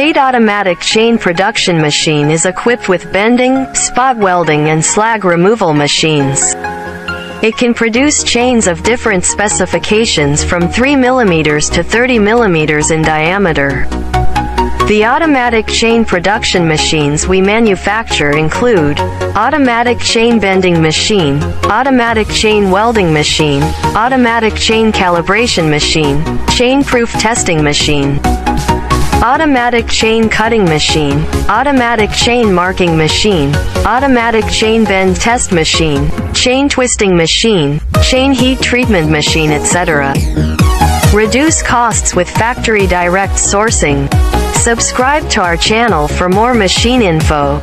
TATE Automatic Chain Production Machine is equipped with bending, spot welding and slag removal machines. It can produce chains of different specifications from 3 mm to 30 mm in diameter. The automatic chain production machines we manufacture include automatic chain bending machine, automatic chain welding machine, automatic chain calibration machine, chain proof testing machine, automatic chain cutting machine, automatic chain marking machine, automatic chain bend test machine, chain twisting machine, chain heat treatment machine etc. Reduce costs with factory direct sourcing. Subscribe to our channel for more machine info.